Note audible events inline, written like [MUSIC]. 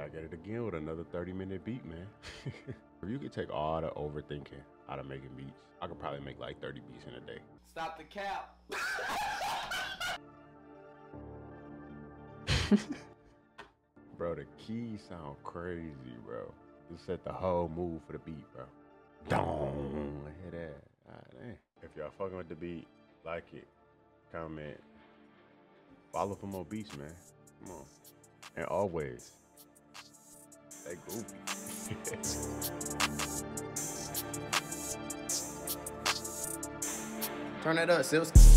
back at it again with another 30 minute beat, man. if [LAUGHS] you could take all the overthinking out of making beats, I could probably make like 30 beats in a day. Stop the cap. [LAUGHS] bro, the keys sound crazy, bro. You set the whole mood for the beat, bro. Don't hear that. Ah, if y'all fucking with the beat, like it, comment, follow for more beats, man. Come on. And always, goofy. Turn that up, Sills.